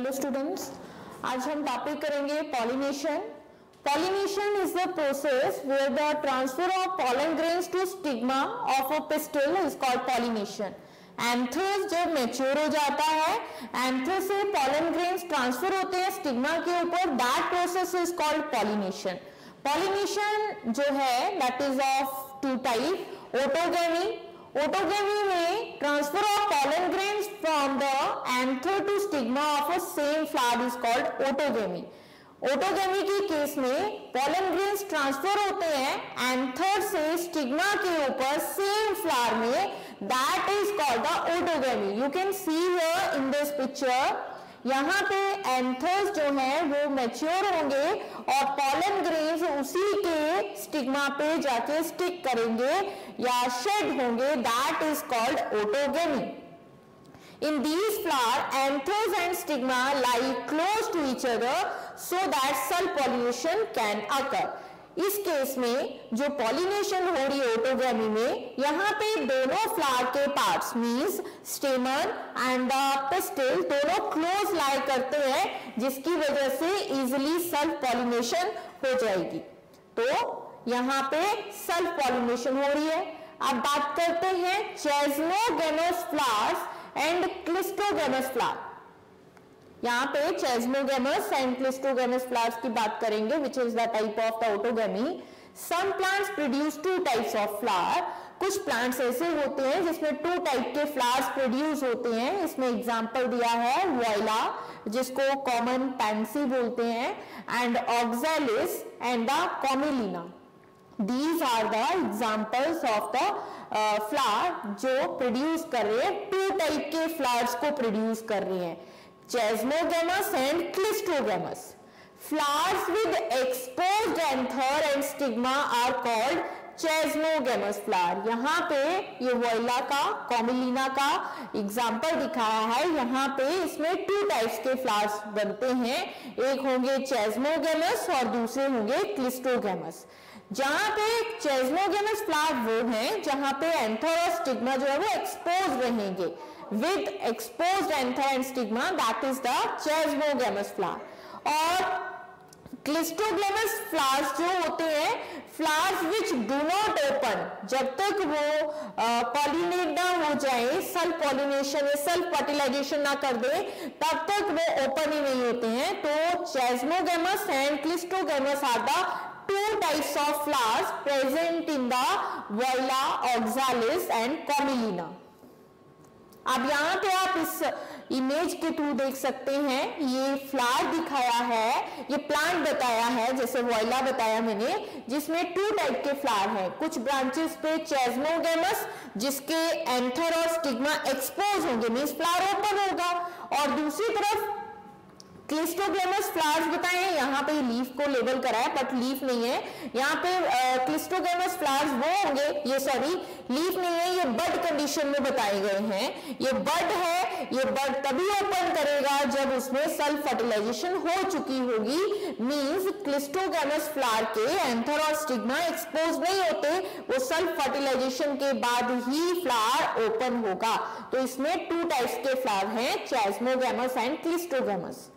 Hello students आज हम topic करेंगे pollination pollination is the process where the transfer of pollen grains to stigma of a pistil is called pollination anthers जब mature हो जाता है anthers से pollen grains transfer होते हैं स्टिग्मा के ऊपर that process is called pollination pollination जो है that is of two type autogamy autogamy में transfer of pollen grains from the anther to stigma of a same flower is called autogamy. Autogamy के case में pollen grains transfer होते हैं anther से stigma के ऊपर सेम फ्लावर में that is called the autogamy you can see here in this picture यहाँ पे एंथर्स जो है, वो मेच्योर होंगे और पॉलन ग्रेन्स उसी के स्टिग्मा पे जाके स्टिक करेंगे या शेड होंगे। That is called autogamy in these flower anthers and stigma like close to each other so that self pollination can occur इस केस में जो पॉलिनेशन हो रही है ओटोग्रामी में, यहाँ पे दोनों फ्लावर के parts means stamen and the दोनों क्लोज लाई करते हैं, जिसकी वजह से इजिली सेल्फ पॉलिनेशन हो जाएगी। तो यहाँ पे सेल्फ पॉलिनेशन हो रही है। अब बात करते हैं chasmogamous flowers and cleistogamous flower यहाँ पे चेजनोगेमस एंड फ्लावर्स की बात करेंगे which is the type of the autogamy some plants produce two types of flower कुछ प्लांट्स ऐसे होते हैं जिसमें टू टाइप के फ्लावर्स प्रोड्यूस होते हैं। इसमें एग्जांपल दिया है वॉयला जिसको कॉमन पैंसी बोलते हैं and oxalis and the commelina these are the examples of the flower जो प्रोड्यूस कर रहे हैं टू टाइप के फ्लावर्स को प्रोड्यूस कर रहे हैं। Chasmogamous and cleistogamous flowers with exposed anther and stigma are called chasmogamous flower यहाँ पे ये वोइला का कॉमिलिना का एग्ज़ाम्पल दिखाया है। यहाँ पे इसमें टू टाइप्स के फ्लावर्स बनते हैं। एक होंगे चेजमोगेमस और दूसरे होंगे क्लिस्टोगेमस जहाँ पे चेजमोगेमस फ्लावर वो है, जहाँ पे एंथर और स्टिग्मा जो है वो एक्सपोज रहेंगे। With expose anther and stigma that is the chasmogamous flower और क्लिस्टोग्लेमस फ्लावर्स जो होते हैं flowers which do not open जब तक वो पॉलिनेट ना हो जाए सेल्फ पॉलिनेशन या सेल्फ फर्टिलाइजेशन ना कर दे, तब तक वो ओपन ही नहीं होते हैं तो chasmogamous and cleistogamous are the two types of flowers present in the Viola oxalis and Commelina. अब यहाँ पे आप इस इमेज के थ्रू देख सकते हैं, ये फ्लावर दिखाया है, ये प्लांट बताया है, जैसे वॉयला बताया मैंने, जिसमें टू टाइप के फ्लावर हैं। कुछ ब्रांचेस पे चेजमोगेमस जिसके एंथर और स्टिग्मा एक्सपोज होंगे मीन्स फ्लावर ओपन होगा। और दूसरी तरफ़ क्लिस्टोग्लेमस फ्लावर्स बताए, यहाँ पे लीफ को लेबल करा है बट लीफ नहीं है। यहाँ पे क्लिस्टोग्लेमस फ्लावर्स वो होंगे, ये सॉरी लीफ नहीं है, ये बड कंडीशन में बताए गए हैं। ये बड है, ये बड तभी ओपन करेगा जब उसमें सेल्फ फर्टिलाइजेशन हो चुकी होगी। मींस क्लिस्टोगेमस फ्लावर के एंथर और स्टिग्मा एक्सपोज नहीं होते, वो सेल्फ फर्टिलाइजेशन के बाद ही फ्लावर ओपन होगा। तो इसमें टू टाइप्स के फ्लावर हैं chasmogamous and cleistogamous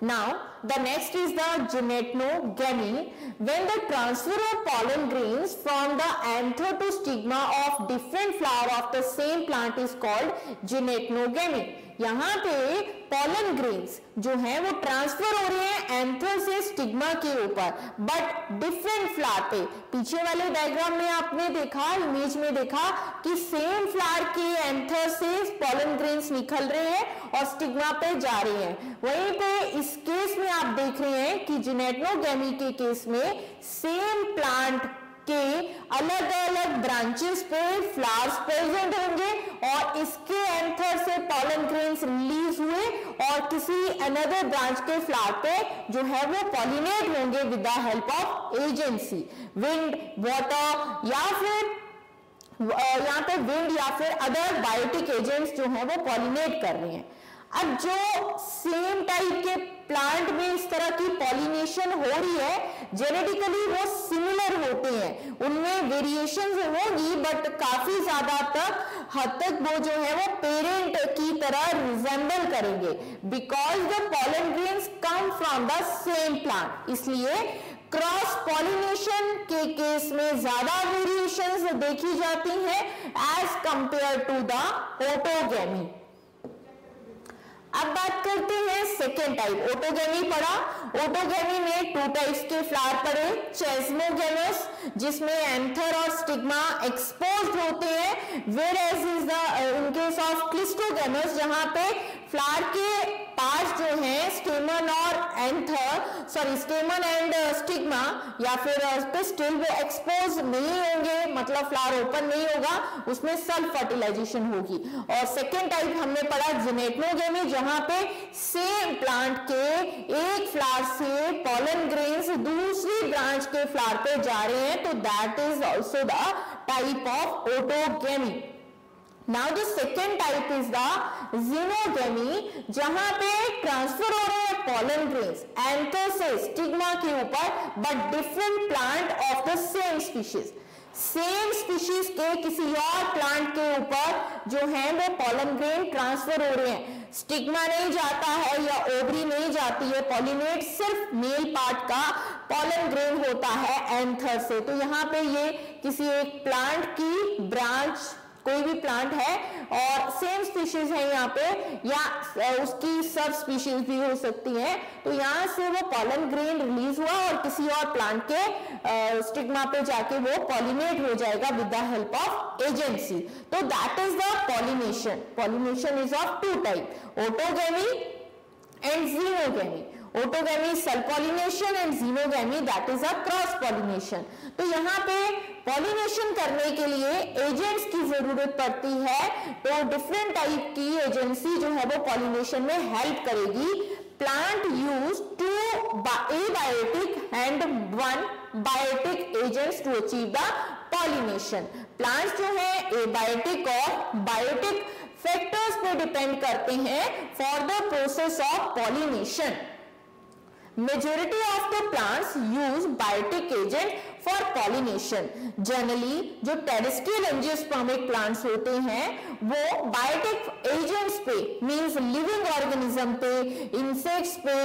Now, the next is the gymnotogamy. When the transfer of pollen grains from the anther to stigma of different flower of the same plant is called gymnotogamy. यहाँ पे pollen grains जो है वो transfer हो रहे हैं anther से stigma के ऊपर बट डिफरेंट फ्लावर पे पीछे वाले डायग्राम में आपने देखा इमेज में देखा कि सेम फ्लावर के एंथर से पॉलन ग्रेन्स निकल रहे हैं और स्टिग्मा पे जा रहे हैं। वहीं पे इस केस में आप देख रहे हैं कि जिनेटनोगेमी के केस में सेम प्लांट के अलग अलग ब्रांचेस पे फ्लावर्स प्रेजेंट होंगे और इसके एंथर से पॉलन ग्रेन्स रिलीज़ हुए और किसी अनदर ब्रांच के फ्लावर पे जो है वो पॉलिनेट होंगे with the help of agency wind water या फिर यहाँ पे विंड या फिर अदर बायोटिक एजेंट्स जो है वो पॉलिनेट कर रहे हैं। अब जो सेम टाइप के प्लांट में इस तरह की पॉलिनेशन हो रही है जेनेटिकली वो सिमिलर होते हैं। उनमें वेरिएशन होगी बट काफ़ी ज़्यादा तक हद तक वो जो है वो पेरेंट की तरह रिजेंबल करेंगे। Because the pollen grains come from the same plant इसलिए क्रॉस पॉलिनेशन के केस में ज़्यादा वेरिएशंस देखी जाती हैं as compare to the autogamy अब बात करते हैं सेकेंड टाइप ओटोगेमी पढ़ा। ओटोगेमी में टू टाइप्स के फ्लावर पड़े। चेस्मोगेमस जिसमें एंथर और स्टिग्मा एक्सपोज होते हैं where as is the in case of cleistogamous जहाँ पे फ्लावर के पार्ट जो है स्टेमन और anther sorry stamen and stigma या फिर पिस्टिल uh, वो एक्सपोज नहीं होंगे मतलब फ्लावर ओपन नहीं होगा उसमें सेल्फ फर्टिलाइजेशन होगी। और सेकेंड टाइप हमने पढ़ा जिनेटनोगेमी जहाँ पे सेम प्लांट के एक फ्लावर से पॉलन ग्रेन्स दूसरी ब्रांच के फ्लावर पे जा रहे हैं तो that is also the type of autogamy now the second type is the geitonogamy जहाँ पे ट्रांसफ़र हो रहे हैं पॉलन ग्रेन्स एंथर से स्टिग्मा के ऊपर but different plant of the same species same species के किसी और प्लांट के ऊपर जो है, वो पॉलन ग्रेन ट्रांसफ़र हो रहे हैं। स्टिग्मा नहीं जाता है या ओवरी नहीं जाती है पॉलिनेट सिर्फ़ मेल पार्ट का पॉलन ग्रेन होता है एंथर से तो यहाँ पे ये किसी एक प्लांट की ब्रांच कोई भी प्लांट है और सेम स्पीशीज है यहाँ पे, या उसकी सब स्पीशीज भी हो सकती है। तो यहाँ से वो पॉलन ग्रेन रिलीज़ हुआ और किसी और प्लांट के स्टिग्मा पे जाके वो पॉलिनेट हो जाएगा with the help of agency तो that is the pollination pollination is of two type autogamy and geitonogamy autogamy self pollination and geitonogamy that is a cross pollination तो यहाँ पे पॉलिनेशन करने के लिए एजेंट्स की ज़रूरत पड़ती है तो डिफरेंट टाइप की एजेंसी जो है वो पॉलिनेशन में हेल्प करेगी। Plant use two abiotic and one biotic agents to achieve the pollination plants जो है एबायोटिक और बायोटिक फैक्टर्स पे डिपेंड करते हैं for the process of pollination Majority of the plants use biotic agent for pollination generally जो terrestrial angiospermic plants होते हैं, वो बायोटिक एजेंट्स पे मींस लिविंग ऑर्गेनिज्म पे इंसेक्ट्स पे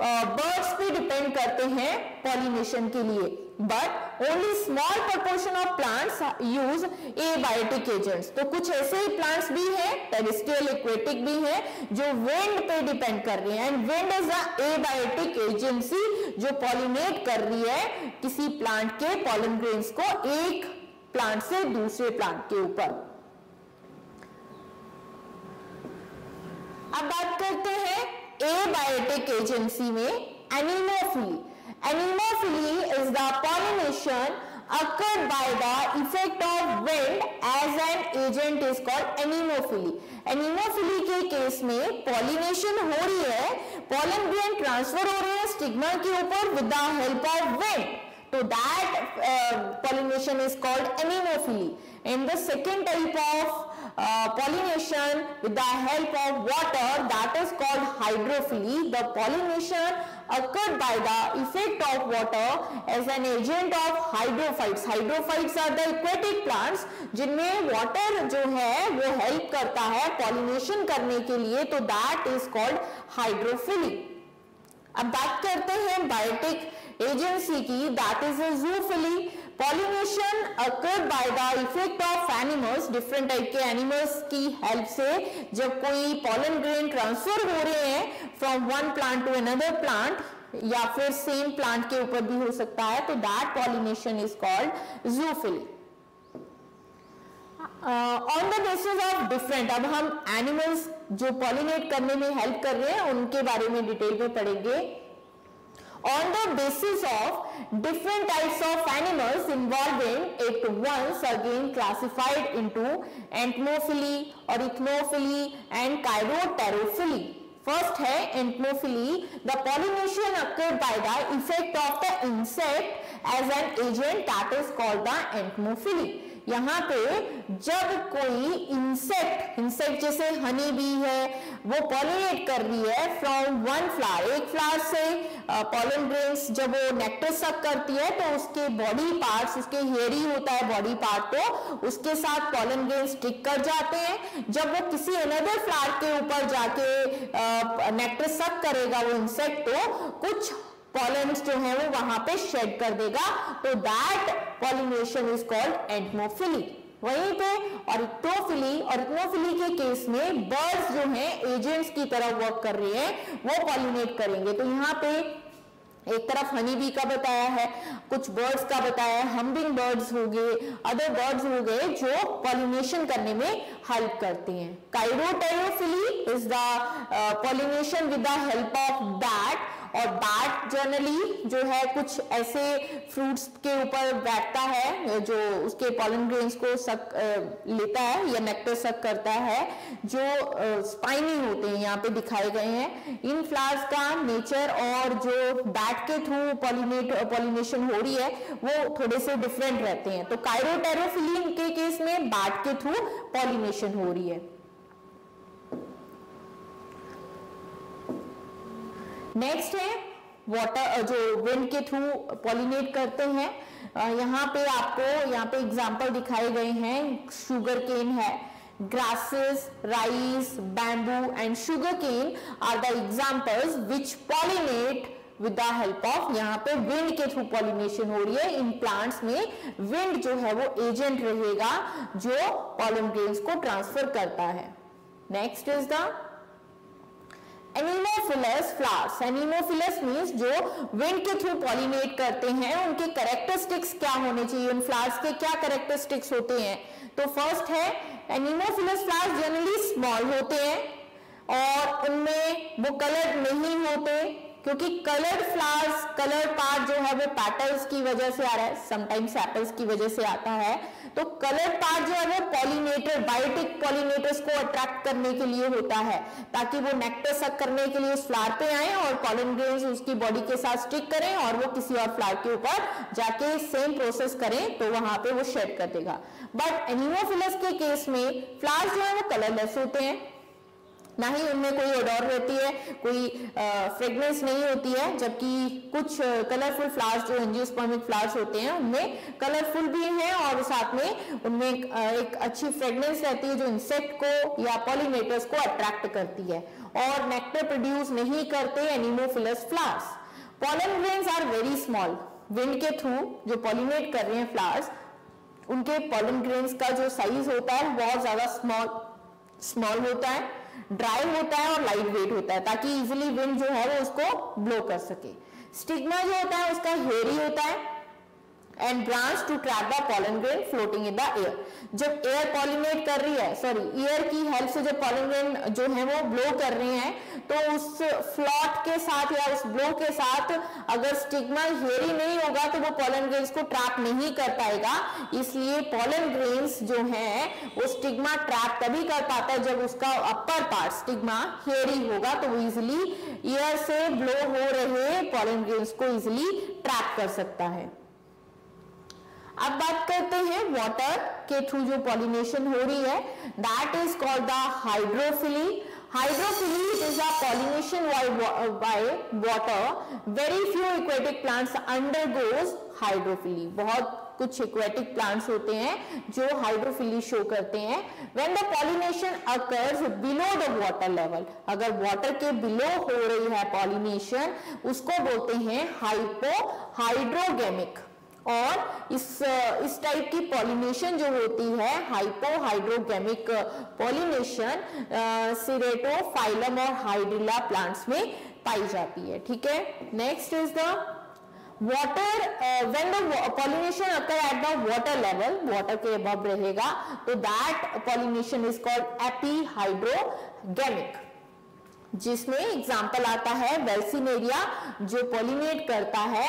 बर्ड्स पे डिपेंड करते हैं पॉलिनेशन के लिए. But only small proportion of plants use abiotic agents तो कुछ ऐसे ही प्लांट्स भी हैं टेरिस्ट्रियल इक्वेटिक भी हैं, जो विंड पे डिपेंड कर रहे हैं. And wind is a abiotic agency जो पॉलिनेट कर रही है किसी प्लांट के पॉलन ग्रेन्स को एक प्लांट से दूसरे प्लांट के ऊपर। अब बात करते हैं एबायोटिक एजेंसी में anemophily anemophily is the pollination occurred by the effect of wind as an agent is called anemophily. Anemophily के केस में pollination हो रही है pollen grain transfer हो रहे हैं stigma के ऊपर with the help of wind. So that uh, pollination is called anemophily. And the second type of uh, pollination with the help of water that is called hydrophily. The pollination occurred by the effect of water as an agent of hydrophytes. Hydrophytes are the aquatic plants जिनमें water जो है वो help करता है pollination करने के लिए तो that is called hydrophily. अब बात करते हैं बायोटिक agency की that is a zoophily pollination occurred by the effect of animals different type के एनिमल्स की हेल्प से जब कोई पॉलन ग्रेन ट्रांसफ़र हो रहे हैं from one plant to another plant या फिर सेम प्लांट के ऊपर भी हो सकता है तो that pollination is called zoophily on the basis of different अब हम एनिमल्स जो पॉलिनेट करने में हेल्प कर रहे हैं, उनके बारे में डिटेल में पढ़ेंगे। On the basis of different types of animals involving it once again classified into entomophily, ornithophily and chiropterophily. First है entomophily, the pollination occurred by the effect of the insect as an agent that is called the entomophily. यहाँ पे जब कोई insect insect जैसे honey bee है, वो pollinate कर रही है फ्रॉम वन फ्लावर एक फ्लावर से पॉलन ग्रेन्स जब वो नेक्टर सक करती है तो उसके बॉडी पार्ट्स उसके हेयर ही होता है बॉडी पार्ट तो उसके साथ पॉलन ग्रेन स्टिक कर जाते हैं। जब वो किसी अनदर फ्लावर के ऊपर जाके नेक्टर सक करेगा वो इंसेक्ट तो कुछ पॉलेंस जो है वो वहाँ पे शेड कर देगा। तो that pollination is called entomophily वहीं पे और इक्टोफिली और इक्नोफिली के केस में बर्ड्स जो हैं एजेंट्स की तरह वर्क कर रही हैं, वो पॉलिनेट करेंगे। तो यहाँ पे एक तरफ़ हनी बी का बताया है, कुछ बर्ड्स का बताया है हम्बिंग बर्ड्स हो गए अदर बर्ड्स हो गए, जो पॉलिनेशन करने में हेल्प करते हैं। Chiropterophily is the pollination with the help of that और बैट जनरली जो है कुछ ऐसे फ्रूट्स के ऊपर बैठता है, जो उसके पॉलन ग्रेन्स को सक लेता है या नेक्टर सक करता है, जो स्पाइनी होते हैं, यहाँ पे दिखाए गए हैं। इन फ्लावर्स का नेचर और जो बैट के थ्रू पॉलिनेट पॉलिनेशन हो रही है, वो थोड़े से डिफरेंट रहते हैं। तो कायरोटेरोफिलिन के केस में बैट के थ्रू पॉलिनेशन हो रही है। नेक्स्ट है वाटर जो विंड के थ्रू पॉलिनेट करते हैं यहाँ पे आपको, यहाँ पे एग्ज़ाम्पल दिखाए गए हैं शुगर केन है grasses rice bamboo and sugar cane are the examples which pollinate with the help of यहाँ पे विंड के थ्रू पॉलिनेशन हो रही है। इन प्लांट्स में विंड जो है वो एजेंट रहेगा, जो पॉलिग्रेन को ट्रांसफ़र करता है। Next is the anemophilous flowers anemophilous means जो विंड के थ्रू पॉलिनेट करते हैं, उनके करेक्टरिस्टिक्स क्या होने चाहिए? उन फ्लावर्स के क्या करेक्टरिस्टिक्स होते हैं? तो फ़र्स्ट है एनिमोफिलस फ्लावर्स जनरली स्मॉल होते हैं और उनमें वो कलर नहीं होते। क्योंकि कलर्ड फ्लावर्स कलर पार्ट जो है वो पैटल्स की वजह से आ रहा है समटाइम्स एप्पल्स की वजह से आता है। तो कलर पार्ट जो है वो पॉलिनेटर बायोटिक पॉलिनेटर्स को अट्रैक्ट करने के लिए होता है, ताकि वो नेक्टर सक करने के लिए उस फ्लावर पे आए और पॉलन ग्रेन्स उसकी बॉडी के साथ स्टिक करें और वो किसी और फ्लावर के ऊपर जाके सेम प्रोसेस करें तो वहाँ पे वो शेड कर देगा। बट एनिमोफिलस के केस में फ्लावर्स जो है वो कलरलेस होते हैं। ना ही उनमें कोई ओडोर रहती है, कोई फ्रेग्रेंस नहीं होती है, जबकि कुछ कलरफुल फ्लावर्स जो एंजियोस्पर्मिक फ्लावर्स होते हैं, उनमें कलरफुल भी हैं और साथ में उनमें एक अच्छी फ्रेग्रेंस रहती है जो इंसेक्ट को या पॉलिनेटर्स को अट्रैक्ट करती है और नेक्टर प्रोड्यूस नहीं करते anemophilous flowers pollen grains are very small wind के थ्रू जो पॉलिनेट कर रहे हैं फ्लावर्स उनके पॉलन ग्रेन्स का जो साइज़ होता है बहुत ज़्यादा स्मॉल स्मॉल होता है। ड्राई होता है और लाइट वेट होता है, ताकि इजिली विंड जो है वो उसको ब्लो कर सके। स्टिग्मा जो होता है, उसका हेरी होता है। And branch to trap the pollen grain floating in the air जब एयर पॉलिनेट कर रही है सॉरी एयर की हेल्प से जब पॉलन ग्रेन जो है वो ब्लो कर रहे हैं तो उस फ्लॉट के साथ या उस ब्लो के साथ अगर स्टिग्मा हेरी नहीं होगा तो वो पॉलन ग्रेन्स को ट्रैप नहीं कर पाएगा। इसलिए पॉलन ग्रेन्स जो है, वो स्टिग्मा ट्रैप तभी कर पाता है जब उसका अपर पार्ट स्टिग्मा हेरी होगा तो वो इजिली एयर से ब्लो हो रहे पॉलन ग्रेन्स को इजिली ट्रैप कर सकता है। अब बात करते हैं वाटर के थ्रू जो पॉलिनेशन हो रही है that is called the hydrophily hydrophily is a pollination by water very few aquatic plants undergoes hydrophily बहुत कुछ इक्वेटिक प्लांट्स होते हैं जो हाइड्रोफिली शो करते हैं. When the pollination occurs below the water level अगर वाटर के बिलो हो रही है पॉलिनेशन उसको बोलते हैं हाइपो हाइड्रोगेमिक और इस इस टाइप की पॉलिनेशन जो होती है हाइपोहाइड्रोगेमिक पॉलिनेशन सिरेटो फाइलम और हाइड्रिला प्लांट्स में पाई जाती है, ठीक है? Next is the water when the pollination occur at the water level water के अब रहेगा तो that pollination is called epihydrogamic जिसमें एग्ज़ाम्पल आता है वेल्सिनेरिया जो पोलिनेट करता है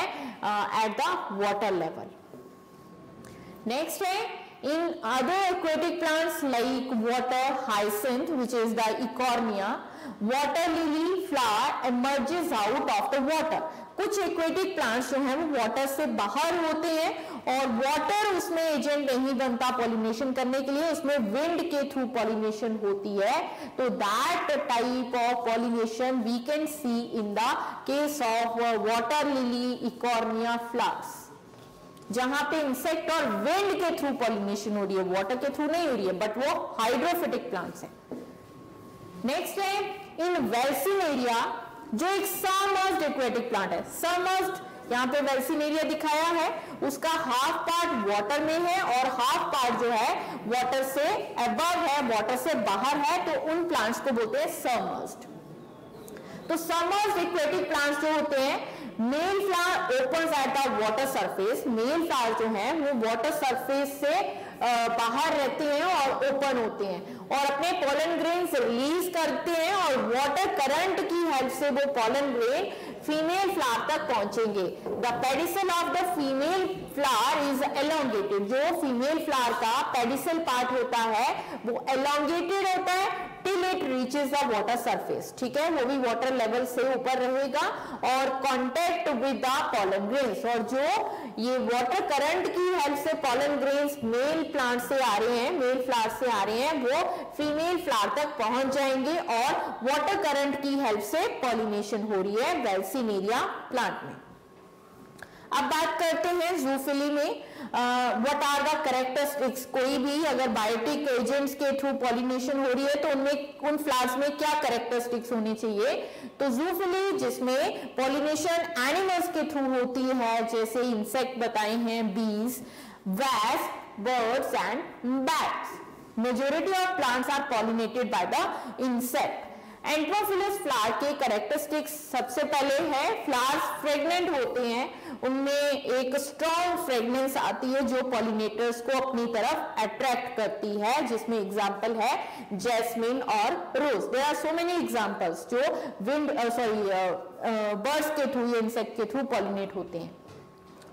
at the water level next है in other aquatic plants like water hyacinth which is the eichhornia water lily flower emerges out of the water. कुछ aquatic plants जो हैं, वो वाटर से बाहर होते हैं और वाटर उसमें एजेंट नहीं बनता पॉलिनेशन करने के लिए, उसमें विंड के थ्रू पॉलिनेशन होती है। तो that type of pollination we can see in the case of water lily eichhornia flowers जहाँ पे इंसेक्ट और विंड के थ्रू पॉलिनेशन हो रही है। वाटर के थ्रू नहीं हो रही है बट वो हाइड्रोफिटिक प्लांट्स है। नेक्स्ट है इन वेल्सिन एरिया जो एक सबमर्ज्ड एक्वेटिक प्लांट है सबमर्ज्ड यहाँ पे वेल्सिन एरिया दिखाया है, उसका हाफ़ पार्ट वाटर में है और हाफ़ पार्ट जो है वाटर से अबव है वाटर से बाहर है तो उन प्लांट्स को बोलते हैं सबमर्ज्ड तो सबमर्ज्ड एक्वेटिक प्लांट्स जो होते हैं male flower open at the water surface male flower जो है, वो वाटर सरफेस से बाहर रहते हैं और ओपन होते हैं। और अपने पोलन ग्रेन रिलीज़ करते हैं और वाटर करंट की हेल्प से वो पोलन ग्रेन फीमेल फ्लावर तक पहुँचेंगे। The pedicel of the female flower is elongated जो फीमेल फ्लावर का पेडिसल पार्ट होता है, वो एलोंगेटेड होता है till it reaches the water surface ठीक है? वो भी वाटर लेवल से ऊपर रहेगा और contact with the pollen grains और जो ये वाटर करंट की हेल्प से पॉलन ग्रेन्स मेल प्लांट से आ रहे हैं मेल फ्लावर से आ रहे हैं, वो फीमेल फ्लावर तक पहुँच जाएँगे और वाटर करंट की हेल्प से पॉलिनेशन हो रही है वेल्सिनेरिया प्लांट में। अब बात करते हैं जूफिली में। व्हाट आर द करेक्टरिस्टिक्स कोई भी अगर बायोटिक एजेंट्स के थ्रू पॉलिनेशन हो रही है तो उनमें, उन फ्लावर्स में क्या करेक्टरिस्टिक्स होनी चाहिए? तो जूफिली जिसमें पॉलिनेशन एनिमल्स के थ्रू होती है, जैसे इंसेक्ट बताए हैं बीज वैस birds and bats majority of plants are pollinated by the insect entomophilous flower के करेक्टरिस्टिक्स सबसे पहले है फ्लावर्स फ्रेगनेंट होते हैं। उनमें एक स्ट्रॉन्ग फ्रेगनेंस आती है जो पॉलिनेटर्स को अपनी तरफ़ अट्रैक्ट करती है, जिसमें एग्ज़ाम्पल है जैस्मिन और rose there are so many examples जो विंड सॉरी बर्ड्स के थ्रू या इंसेक्ट के थ्रू पॉलिनेट होते हैं।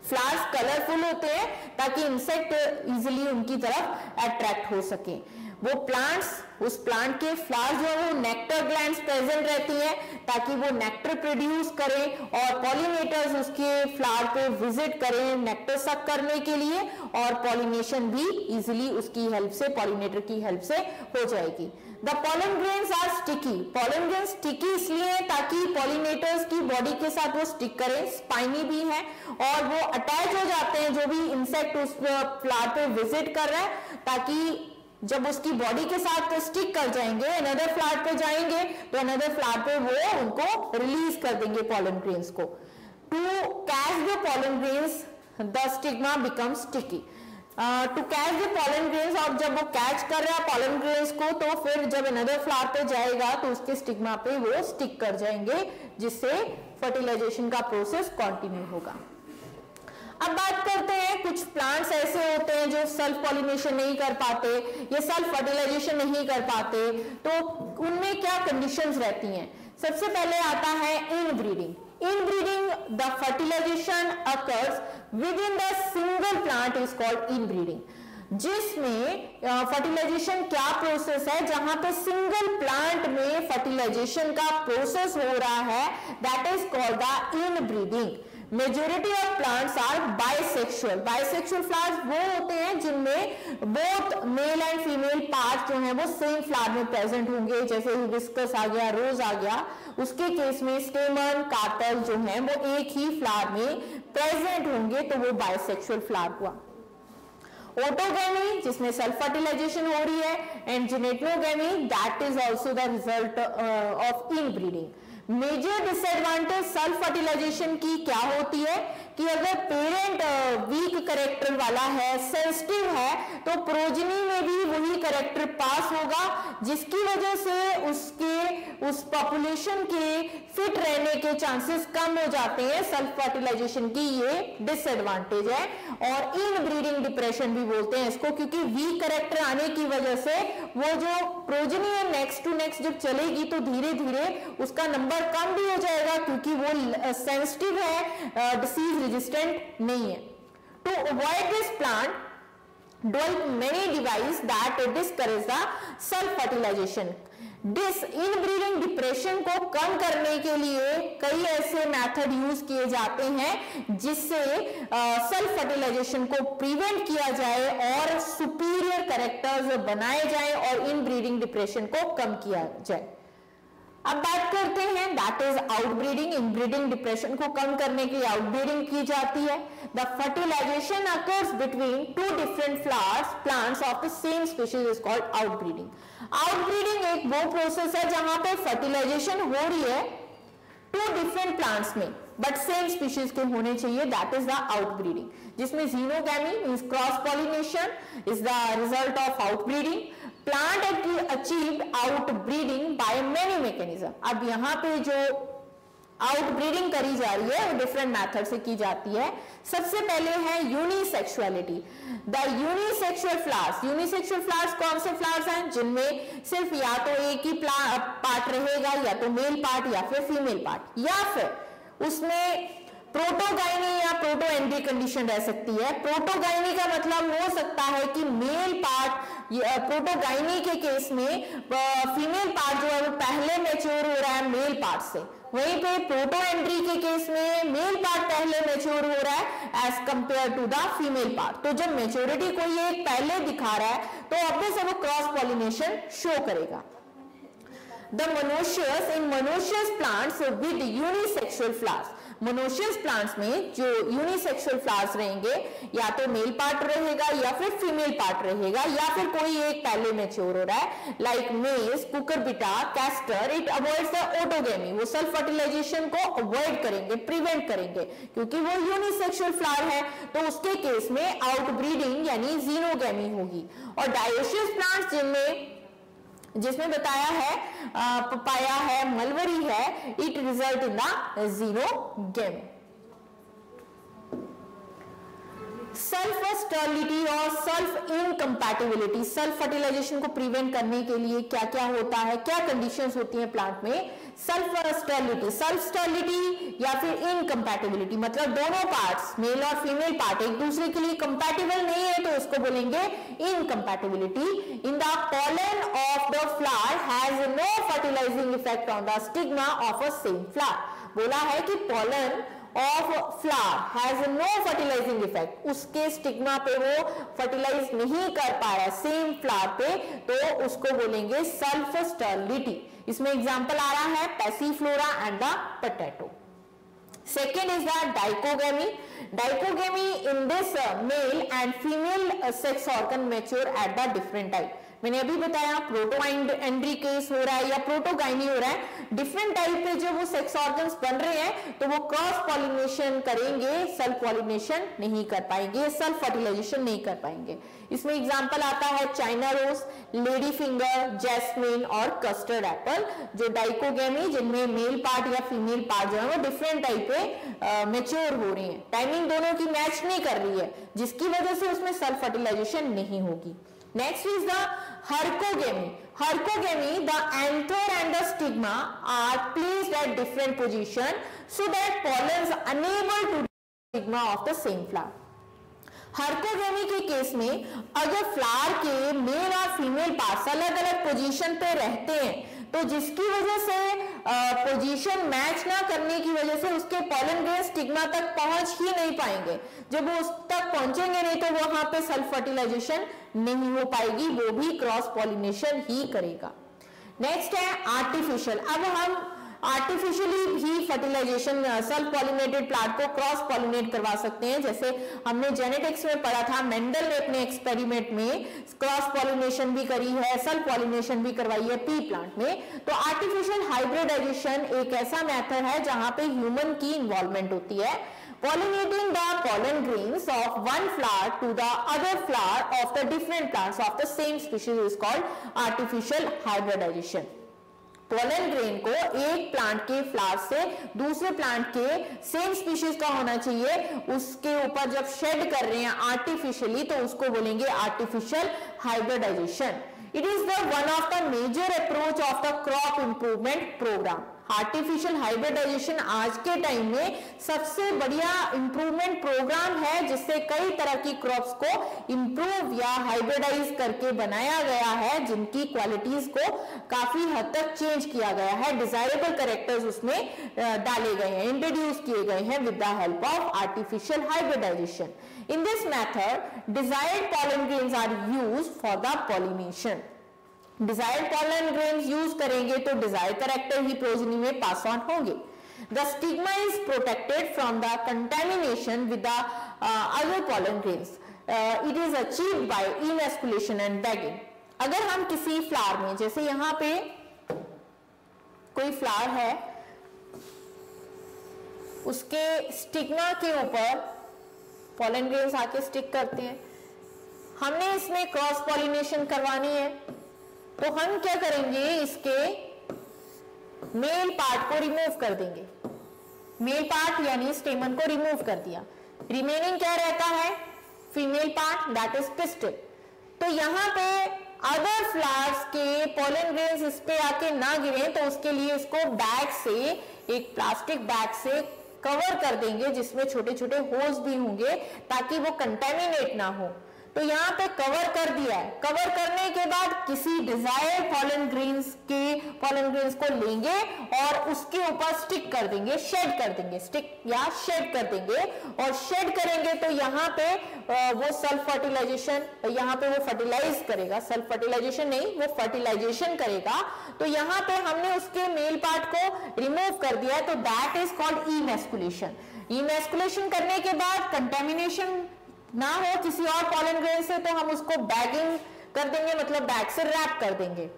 फ्लावर्स कलरफुल होते हैं ताकि इंसेक्ट इजिली उनकी तरफ़ अट्रैक्ट हो सके। वो प्लांट्स उस प्लांट के फ्लावर्स जो है वो नेक्टर ग्लैंड्स प्रेजेंट रहती हैं, ताकि वो नेक्टर प्रोड्यूस करें और पॉलिनेटर्स उसके फ्लावर पे विज़िट करें नेक्टर सक करने के लिए और पॉलिनेशन भी इजिली उसकी हेल्प से पॉलिनेटर की हेल्प से हो जाएगी। The pollen grains are sticky pollen grain sticky इसलिए है ताकि पॉलिनेटर्स की बॉडी के साथ वो स्टिक करें स्पाइनी भी है और वो अटैच हो जाते हैं जो भी इंसेक्ट उस फ्लावर पे विज़िट कर रहा है, ताकि जब उसकी बॉडी के साथ तो स्टिक कर जाएँगे अनदर फ्लावर पे जाएँगे तो अनदर फ्लावर पे वो उनको रिलीज़ कर देंगे पॉलन ग्रेन्स को। To catch the pollen grains the stigma become sticky to catch the pollen grains और जब वो कैच कर रहा है पॉलन ग्रेन्स को तो फिर जब अनदर फ्लावर पे जाएगा तो उसके स्टिग्मा पे वो स्टिक कर जाएँगे, जिससे फर्टिलाइजेशन का प्रोसेस कंटिन्यू होगा। अब बात करते हैं, कुछ प्लांट्स ऐसे होते हैं जो सेल्फ पॉलिनेशन नहीं कर पाते, ये सेल्फ फर्टिलाइजेशन नहीं कर पाते तो उनमें क्या कंडीशंस रहती हैं? सबसे पहले आता है inbreeding inbreeding the fertilization occurs within the single plant is called inbreeding जिसमें फर्टिलाइजेशन क्या प्रोसेस है? जहाँ पे सिंगल प्लांट में फर्टिलाइजेशन का प्रोसेस हो रहा है that is called the inbreeding majority of plants are bisexual bisexual flowers वो होते हैं जिनमें both male and female part जो है वो सेम फ्लावर में प्रेजेंट होंगे। जैसे हिबिस्कस आ गया रोज आ गया, उसके केस में स्टेमन काटल जो है वो एक ही फ्लावर में प्रेजेंट होंगे तो वो बाइसेक्सुअल फ्लावर हुआ। ओटोगेमी जिसमें सेल्फ फर्टिलाइजेशन हो रही है and geitonogamy that is also the result of inbreeding major disadvantage self fertilization की क्या होती है? कि अगर पेरेंट वीक करेक्टर वाला है सेंसिटिव है तो प्रोजनी में भी वही करेक्टर पास होगा, जिसकी वजह से उसके, उस पॉपुलेशन के फिट रहने के चांसेस कम हो जाते हैं। सेल्फ फर्टिलाइजेशन की ये डिसएडवांटेज है और इन ब्रीडिंग डिप्रेशन भी बोलते हैं इसको, क्योंकि वीक करेक्टर आने की वजह से वो जो प्रोजनी है नेक्स्ट टू नेक्स्ट जब चलेगी तो धीरे धीरे उसका नंबर कम भी हो जाएगा, क्योंकि वो सेंसिटिव है डिसीज रेजिस्टेंट नहीं है। To avoid this plant develop many device that discourage the self fertilization this inbreeding depression को कम करने के लिए कई ऐसे मेथड यूज़ किए जाते हैं, जिससे सेल्फ फर्टिलाइजेशन को प्रिवेंट किया जाए और सुपीरियर करेक्टर्स बनाए जाए और इन ब्रीडिंग डिप्रेशन को कम किया जाए। अब बात करते हैं that is outbreeding inbreeding depression को कम करने के लिए आउटब्रीडिंग की जाती है। The fertilization occurs between two different flowers plants of the same species is called outbreeding outbreeding एक वो प्रोसेस है जहाँ पे फर्टिलाइजेशन हो रही है टू डिफरेंट प्लांट्स में बट सेम स्पीशीज के होने चाहिए दैट इज़ द आउटब्रीडिंग जिसमें xenogamy means cross pollination is the result of outbreeding plant achieved outbreeding by many mechanism अब यहाँ पे जो आउटब्रीडिंग करी जा रही है, वो डिफरेंट मेथड से की जाती है। सबसे पहले है unisexuality the unisexual flowers unisexual flowers कौन से फ्लावर्स हैं? जिनमें सिर्फ़ या तो एक ही पार्ट रहेगा, या तो मेल पार्ट या फिर फीमेल पार्ट या फिर उसमें प्रोटोगाइनी या प्रोटो एंड्री कंडीशन रह सकती है। प्रोटोगाइनी का मतलब हो सकता है कि मेल पार्ट प्रोटोगाइनी के केस में फीमेल पार्ट जो है वो पहले मेच्योर हो रहा है मेल पार्ट से। वहीं पे प्रोटो एंट्री के केस में मेल पार्ट पहले मेच्योर हो रहा है as compare to the female part तो जब मेच्योरिटी कोई एक पहले दिखा रहा है तो ऑब्वियस वो क्रॉस पॉलिनेशन शो करेगा। The monoecious in monoecious plants with unisexual flowers monoecious plants में जो यूनिसेक्सुअल फ्लावर्स रहेंगे, या तो मेल पार्ट रहेगा, या फिर फीमेल पार्ट रहेगा, या फिर कोई एक पहले मेच्योर हो रहा है like maize cucurbita castor it avoid the autogamy वो सेल्फ फर्टिलाइजेशन को अवॉइड करेंगे प्रिवेंट करेंगे, क्योंकि वो यूनिसेक्सुअल फ्लावर है तो उसके केस में आउटब्रीडिंग यानी जीनोगेमी होगी। और डायोशियस प्लांट्स जिनमें जिसमें बताया है पपाया है मलवरी है it result in the xenogamy self sterility और सेल्फ इनकम्पैटिबिलिटी सेल्फ फर्टिलाइजेशन को प्रिवेंट करने के लिए क्या क्या होता है, क्या कंडीशंस होती हैं प्लांट में? सेल्फ स्टेलिटी सेल्फ स्टेलिटी या फिर इनकम्पैटिबिलिटी मतलब दोनों पार्ट्स मेल और फीमेल पार्ट एक दूसरे के लिए कंपैटिबल नहीं है तो उसको बोलेंगे incompatibility in the pollen of the flower has no fertilizing effect on the stigma of a same flower बोला है कि pollen of flower has no fertilizing effect उसके स्टिग्मा पे वो फर्टिलाइज नहीं कर पा रहा सेम फ्लावर पे तो उसको बोलेंगे सल्फ स्टर्लिटी इसमें एग्जांपल आ रहा है passiflora and the potato second is the dichogamy dichogamy in this male and female sex organ mature at the different type मैंने अभी बताया प्रोटो एंड्री केस हो रहा है या प्रोटोगाइनी हो रहा है डिफरेंट टाइप पे जो वो सेक्स ऑर्गन्स बन रहे हैं तो वो क्रॉस पॉलिनेशन करेंगे सेल्फ पॉलिनेशन नहीं कर पाएँगे सेल्फ फर्टिलाइजेशन नहीं कर पाएँगे। इसमें एग्ज़ाम्पल आता है China rose lady finger jasmine और कस्टर्ड एप्पल जो डाइकोगेमी जिनमें मेल पार्ट या फीमेल पार्ट जो है, वो डिफरेंट टाइप पे मेच्योर हो रही है। टाइमिंग दोनों की मैच नहीं कर रही है, जिसकी वजह से उसमें सेल्फ फर्टिलाइजेशन नहीं होगी। Next is the Hercogamy. Hercogamy, the anther and the stigma are placed at different position so that pollens unable to stigma of the same flower. Herkogamy के केस में अगर फ्लावर के मेल और female parts अलग अलग position पे रहते हैं तो जिसकी वजह से पोजीशन मैच ना करने की वजह से उसके पॉलन ग्रेन स्टिग्मा तक पहुँच ही नहीं पाएँगे। जब वो उस तक पहुँचेंगे नहीं तो वहाँ पे सेल्फ फर्टिलाइजेशन नहीं हो पाएगी, वो भी क्रॉस पॉलिनेशन ही करेगा। नेक्स्ट है आर्टिफिशियल अब हम आर्टिफिशियली भी फर्टिलाइजेशन सेल्फ पॉलिनेटेड प्लांट को क्रॉस पॉलिनेट करवा सकते हैं। जैसे हमने जेनेटिक्स में पढ़ा था मेंडल ने अपने एक्सपेरिमेंट में क्रॉस पॉलिनेशन भी करी है सेल्फ पॉलिनेशन भी करवाई है पी प्लांट में। तो आर्टिफिशियल हाइब्रिडाइजेशन एक ऐसा मेथड है जहाँ पे ह्यूमन की इन्वॉल्वमेंट होती है। Pollinating the pollen grains of one flower to the other flower of the different plants of the same species is called artificial hybridization. Pollen grain को एक प्लांट के फ्लावर से दूसरे प्लांट के सेम स्पीशीज का होना चाहिए। उसके ऊपर जब शेड कर रहे हैं आर्टिफिशियली तो उसको बोलेंगे artificial hybridization it is the one of the major approach of the crop improvement program artificial hybridization आज के टाइम में सबसे बढ़िया इंप्रूवमेंट प्रोग्राम है, जिससे कई तरह की क्रॉप्स को इंप्रूव या हाइब्रिडाइज करके बनाया गया है, जिनकी क्वालिटीज को काफ़ी हद तक चेंज किया गया है। डिजायरेबल करेक्टर्स उसमें डाले गए हैं इंट्रोड्यूस किए गए हैं with the help of artificial hybridization in this method desired grains are use for the pollination. Desired pollen grain use करेंगे तो डिज़ायर करेक्टर ही प्रोजनी में पास ऑन होंगे। The stigma is protected from the contamination with other pollen grains it is achieve by emasculation and bagging अगर हम किसी flower में, जैसे यहाँ पे कोई फ्लावर है, उसके स्टिग्मा के ऊपर पॉलन ग्रेन्स आके स्टिक करते हैं। हमने इसमें क्रॉस पॉलिनेशन करवानी है। तो हम क्या करेंगे, इसके मेल पार्ट को रिमूव कर देंगे। मेल पार्ट यानी स्टेमन को रिमूव कर दिया। रिमेनिंग क्या रहता है? Female part that is pistil तो यहाँ पे अदर फ्लावर्स के पोलन ग्रेन्स इस पे आके ना गिरे तो उसके लिए इसको बैग से, एक प्लास्टिक बैग से कवर कर देंगे, जिसमें छोटे छोटे होल्स भी होंगे, ताकि वो कंटेमिनेट ना हो। तो यहाँ पे कवर कर दिया है। कवर करने के बाद किसी डिज़ायर पॉलन ग्रेन्स के पॉलन ग्रेन्स को लेंगे और उसके ऊपर स्टिक कर देंगे शेड कर देंगे स्टिक या शेड कर देंगे। और शेड करेंगे तो यहाँ पे वो सेल्फ फर्टिलाइजेशन यहाँ पे वो फर्टिलाइज करेगा। सेल्फ फर्टिलाइजेशन नहीं, वो फर्टिलाइजेशन करेगा। तो यहाँ पे हमने उसके मेल पार्ट को रिमूव कर दिया तो दैट इज़ कॉल्ड ई इमेस्कुलेशन करने के बाद कंटेमिनेशन ना हो किसी और पॉलन ग्रेन से तो हम उसको बैगिंग कर देंगे मतलब बैग से रैप कर देंगे।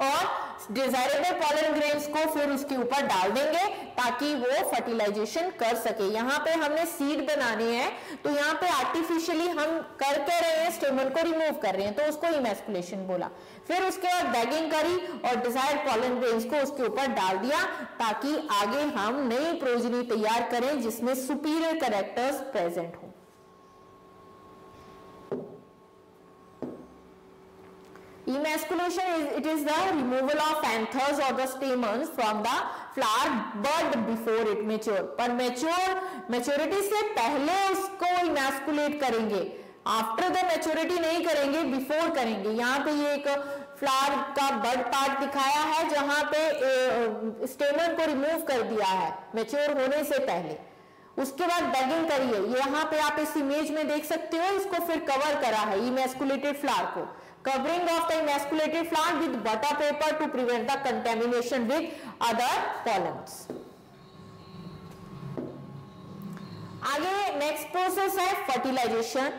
और डिजायरेबल पॉलन ग्रेन्स को फिर उसके ऊपर डाल देंगे, ताकि वो फर्टिलाइजेशन कर सके। यहाँ पे हमने सीड बनाने हैं तो यहाँ पे आर्टिफिशियली हम कर के रहे हैं स्टेमन को रिमूव कर रहे हैं तो उसको इमेस्कुलेशन बोला। फिर उसके बाद बैगिंग करी और डिज़ायर पॉलन ग्रेन्स को उसके ऊपर डाल दिया, ताकि आगे हम नई प्रोजनी तैयार करें, जिसमें सुपीरियर करेक्टर्स प्रेजेंट हो। Emasculation is, it is the removal of anthers or the stamens from the flower bud before it mature. पर mature, maturity से पहले उसको emasculate करेंगे। आफ्टर द मेच्योरिटी नहीं करेंगे बिफोर करेंगे। यहाँ पे ये एक फ्लावर का बड पार्ट दिखाया है, जहाँ पे स्टेमन को रिमूव कर दिया है मेच्योर होने से पहले। उसके बाद बैगिंग करिए। यहाँ पे आप इस इमेज में देख सकते हो, इसको फिर कवर करा है इमेस्कुलेटेड फ्लावर को। Covering of the emasculated plant with butter paper to prevent the contamination with other pollens. आगे नेक्स्ट प्रोसेस है फर्टिलाइजेशन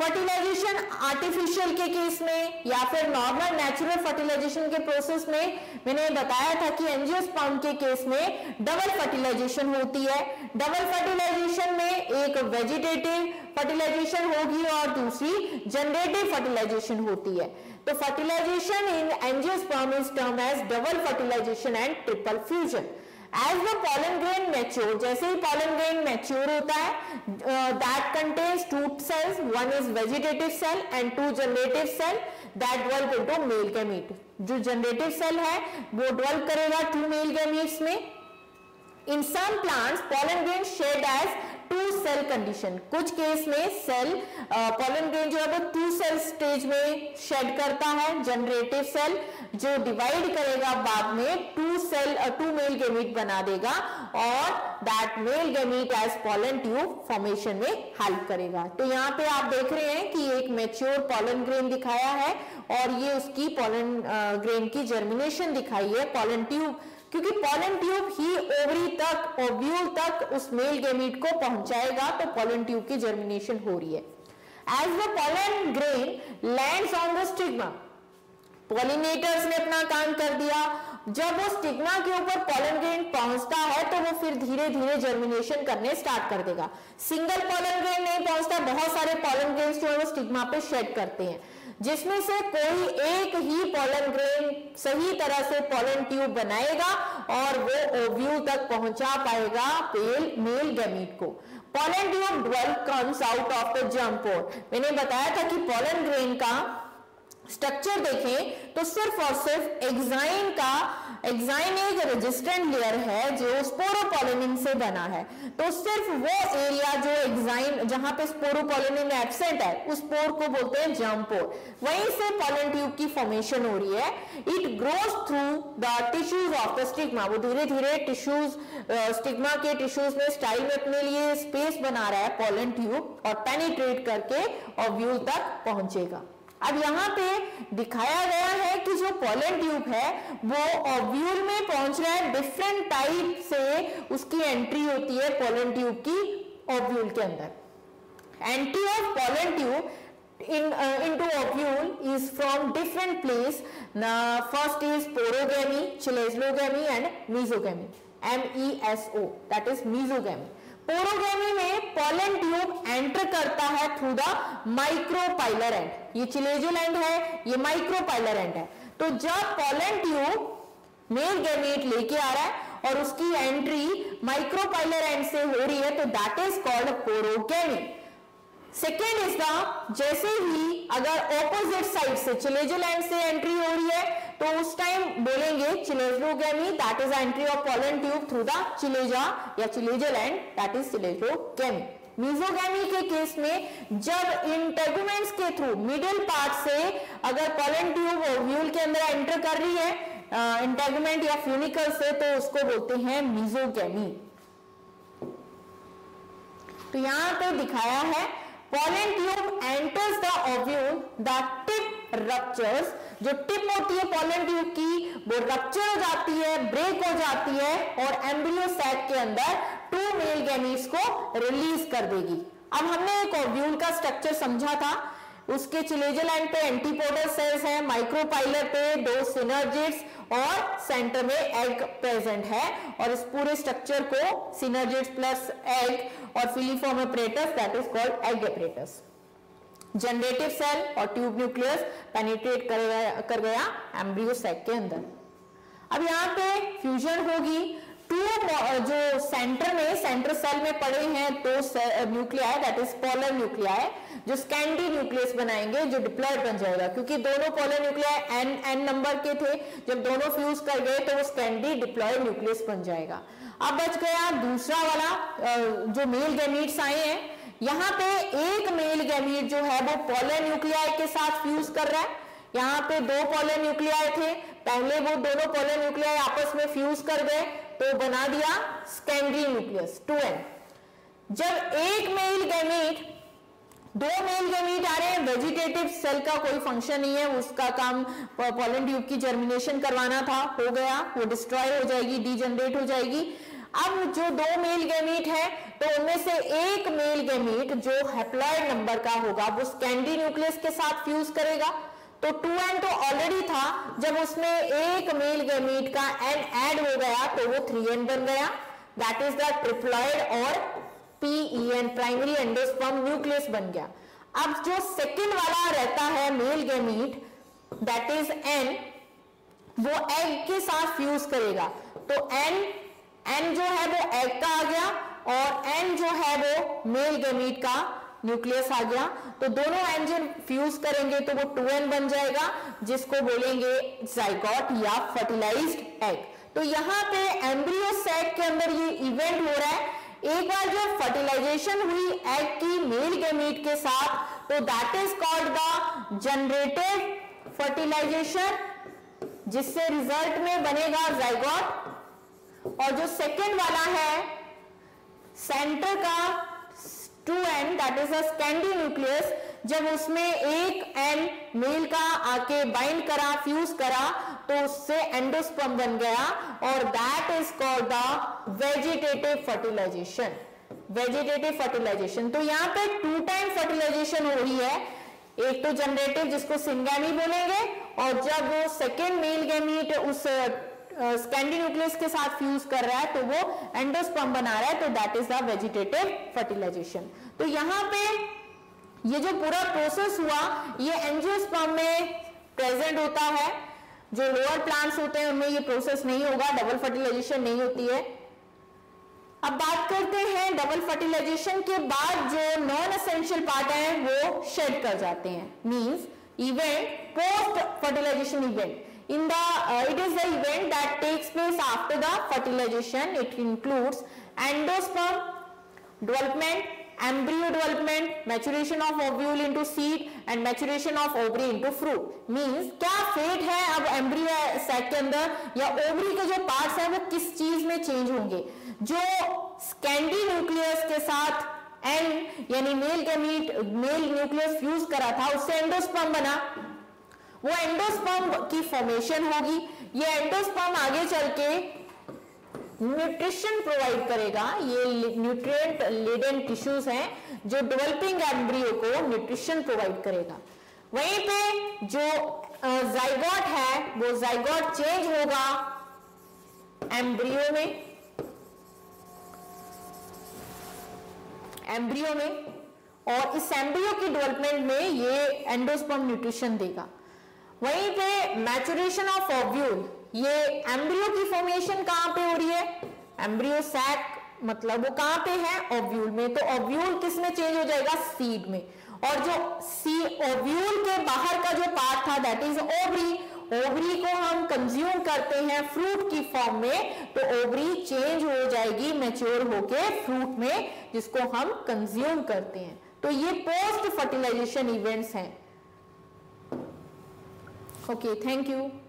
फर्टिलाइजेशन आर्टिफिशियल के केस में या फिर नॉर्मल नेचुरल फर्टिलाइजेशन के प्रोसेस में, मैंने बताया था कि एंजियोस्पर्म के केस में डबल फर्टिलाइजेशन होती है। डबल फर्टिलाइजेशन में एक वेजिटेटिव फर्टिलाइजेशन होगी और दूसरी जनरेटिव फर्टिलाइजेशन होती है। तो fertilization in angiosperm is term as double fertilization and triple fusion as the pollen grain mature जैसे ही पॉलन ग्रेन मैच्योर होता है that contains two cells one is vegetative cell and two generative cell that develop into male gamete जो generative cell है, वो develop करेगा to male gametes में in some plants pollen grain shed as two cell condition कुछ case में cell pollen grain जो है वो टू सेल स्टेज में शेड करता है जनरेटिव सेल जो डिवाइड करेगा बाद में two cell two male gamete बना देगा और that male gamete as pollen tube formation में हेल्प करेगा। तो यहाँ पे आप देख रहे हैं कि एक मेच्योर पॉलन ग्रेन दिखाया है और ये उसकी पॉलन ग्रेन की जर्मिनेशन दिखाई है पॉलन ट्यूब क्योंकि पॉलन ट्यूब ही ओवरी तक ओव्यूल तक उस मेल गेमिट को पहुंचाएगा तो पॉलन ट्यूब की जर्मिनेशन हो रही है। As the pollen grain land on the stigma pollinators ने अपना काम कर दिया। जब वो स्टिग्मा के ऊपर पॉलन ग्रेन पहुँचता है तो वो फिर धीरे धीरे जर्मिनेशन करने स्टार्ट कर देगा। सिंगल पॉलन ग्रेन नहीं पहुँचता, बहुत सारे पॉलन ग्रेन जो है वो स्टिग्मा पे शेड करते हैं। जिसमें से कोई एक ही पॉलन ग्रेन सही तरह से पॉलन ट्यूब बनाएगा और वो ओव्यू तक पहुँचा पाएगा पेल मेल गमीट को। Pollen tube develop comes out of the germ pore मैंने बताया था कि पॉलन ग्रेन का स्ट्रक्चर देखें तो सिर्फ़ और सिर्फ़ एग्जाइन का एग्जाइन एक रेजिस्टेंट लेयर है जो स्पोरोपोलिनिन से बना है। तो सिर्फ़ वो एरिया जो एग्जाइन जहाँ पे स्पोरोपोलिनिन एब्सेंट है, उस पोर को बोलते हैं जर्म पोर वहीं से पॉलन ट्यूब की फॉर्मेशन हो रही है। It grows through the tissues of the stigma वो धीरे धीरे टिश्यूज स्टिग्मा के टिश्यूज में स्टाइल में अपने लिए स्पेस बना रहा है पॉलन ट्यूब और पेनिट्रेट करके और तक पहुंचेगा। अब यहाँ पे दिखाया गया है कि जो पॉलन ट्यूब है, वो ऑब्यूल में पहुँच रहा है डिफरेंट टाइप से उसकी एंट्री होती है पॉलन ट्यूब की ऑब्यूल के अंदर। Entry of pollen tube into ovule is from different place first is porogamy chalazogamy and mesogamy M E S O that is mesogamy porogamy में पोलन ट्यूब एंटर करता है through the micropylar and ये चिलेजुल and है, ये micropylar and है। तो जब pollen tube male gamete लेके आ रहा है और उसकी एंट्री माइक्रोपाइलर एंड से हो रही है तो that is called porogamy second is the जैसे ही अगर ऑपोजिट साइड से चिलेजोलैंड से एंट्री हो रही है तो उस टाइम बोलेंगे chalazogamy that is entry of pollen tube through the chalaza या chalazal end that is chalazogamy mesogamy के केस में, जब इन टेगुमेंट्स के थ्रू मिडिल पार्ट से अगर पॉलन ट्यूब ओव्यूल के अंदर एंटर कर रही है इंटेगुमेंट या फ्यूनिकल से तो उसको बोलते हैं मीजोगेमी तो यहाँ पे दिखाया है pollen tube enters the ovule, the tip ruptures जो टिप होती है पोलन ट्यूब की वो रप्चर हो जाती है ब्रेक हो जाती है और एम्ब्रियो सैक के अंदर टू मेल गैमीट्स को रिलीज़ कर देगी। अब हमने एक ओव्यूल का स्ट्रक्चर समझा था। उसके चिलेजल एंड पे एंटीपोडल सेल्स हैं माइक्रोपाइलर पे दो सिनर्जिट्स और सेंटर में एग प्रेजेंट है और इस पूरे स्ट्रक्चर को सिनर्जिट्स प्लस एग और filiform apparatus that is called egg apparatus generative cell और ट्यूब न्यूक्लियस पेनिट्रेट कर गया, कर गया एम्ब्रियो सेक के अंदर। अब यहाँ पे फ्यूजन होगी। टू जो सेंटर में सेंटर सेल में पड़े हैं दो nuclei that is polar nuclei जो स्कैंडी न्यूक्लियस बनाएँगे जो डिप्लॉयड बन जाएगा। क्योंकि दोनों polar nuclei n n number के थे। जब दोनों फ्यूज कर गए तो वो स्कैंडी डिप्लॉयड न्यूक्लियस बन जाएगा। अब बच गया दूसरा वाला जो मेल गैमीट्स आए हैं यहाँ पे एक मेल गैमीट जो है वो पोलर न्यूक्लियाई के साथ फ्यूज कर रहा है। यहाँ पे दो पोलर न्यूक्लियाई थे। पहले वो दोनों पोलर न्यूक्लियाई आपस में फ्यूज कर गए तो बना दिया स्कैंड्री न्यूक्लियस टू जब एक मेल गैमीट दो मेल गैमीट आ रहे हैं वेजिटेटिव सेल का कोई फ़ंक्शन नहीं है, उसका काम पोलन ट्यूब की जर्मिनेशन करवाना था, हो गया, वो डिस्ट्रॉय हो जाएगी डीजनरेट हो जाएगी। अब जो दो मेल गैमीट है तो उनमें से एक मेल गैमीट जो हेप्लॉयड नंबर का होगा, वो स्कैंडी न्यूक्लियस के साथ फ्यूज करेगा। तो टू एन तो ऑलरेडी था, जब उसमें एक मेल गैमीट का एन ऐड हो गया तो वो थ्री एन बन गया। दैट इज़ द ट्रिप्लॉइड और एन प्राइमरी एंडोस्पर्म न्यूक्लियस बन गया। अब जो सेकंड वाला रहता है male gamete that is n वो एग के साथ फ्यूज करेगा। तो एन एन जो है वो एग का आ गया और एन जो है वो मेल गैमीट का न्यूक्लियस आ गया। तो दोनों एंजिन फ्यूज करेंगे तो वो टू बन जाएगा, जिसको बोलेंगे जाइगॉट या फर्टिलाइज्ड एग तो यहाँ पे एम्ब्रियो सेट के अंदर ये इवेंट हो रहा है। एक बार जब फर्टिलाइजेशन हुई एग की मेल गेमीट के साथ तो that is called the generated fertilisation जिससे रिज़ल्ट में बनेगा जाइगॉट और जो सेकेंड वाला है सेंटर का two n that is a secondary nucleus जब उसमें एक एन मेल का आके बाइंड करा फ्यूज करा तो उससे एंडोस्पर्म बन गया और that is called the vegetative fertilisation vegetative fertilisation तो यहाँ पे टू टाइम फर्टिलाइजेशन हो रही है। एक तो जनरेटिव जिसको सिंगैमी बोलेंगे, और जब वो सेकेंड मेल गैमीट उस स्कैंडी न्यूक्लियस के साथ फ्यूज कर रहा है तो वो एंडोस्पर्म बना रहा है तो that is the vegetative fertilisation तो यहाँ पे ये जो पूरा प्रोसेस हुआ, ये एंजियोस्पर्म में प्रेजेंट होता है. जो लोअर प्लांट्स होते हैं, उनमें ये प्रोसेस नहीं होगा डबल फर्टिलाइजेशन नहीं होती है. अब बात करते हैं डबल फर्टिलाइजेशन के बाद जो नॉन असेंशियल पार्ट है, वो शेड कर जाते हैं. Means event post fertilisation event. In the uh, it is the event that takes place after the fertilization it includes endosperm development embryo development maturation of ovule into seed and maturation of ovary into fruit means क्या fate है अब embryo set के अंदर या ovary के जो parts है वो किस चीज़ में चेंज होंगे जो स्कैंडी न्यूक्लियस के साथ एन यानी male gamete male nucleus fuse करा था उससे एंडोस्पर्म बना वो एंडोस्पर्म की फॉर्मेशन होगी। ये एंडोस्पर्म आगे चल के न्यूट्रिशन प्रोवाइड करेगा। ये न्यूट्रिएंट लेडन टिश्यूज हैं जो डेवलपिंग एम्ब्रियो को न्यूट्रिशन प्रोवाइड करेगा। वहीं पे जो जाइगॉट है, वो जाइगॉट चेंज होगा एम्ब्रियो में। एम्ब्रियो में। और इस एम्ब्रियो की डेवलपमेंट में ये एंडोस्पर्म न्यूट्रिशन देगा। वहीं पे मैचुरेशन ऑफ़ ओव्यूल ये एम्ब्रियो की फॉर्मेशन कहाँ पे हो रही है? एम्ब्रियो सैक मतलब वो कहाँ पे है? ओव्यूल में। तो ओव्यूल किसमें चेंज हो जाएगा? सीड में। और जो सी ओव्यूल के बाहर का जो पार्ट था दैट इज़ ओवरी ओवरी को हम कंज्यूम करते हैं फ्रूट की फॉर्म में तो ओवरी चेंज हो जाएगी मेच्योर होके फ्रूट में, जिसको हम कंज्यूम करते हैं। तो ये पोस्ट फर्टिलाइजेशन इवेंट्स हैं। Okay, thank you.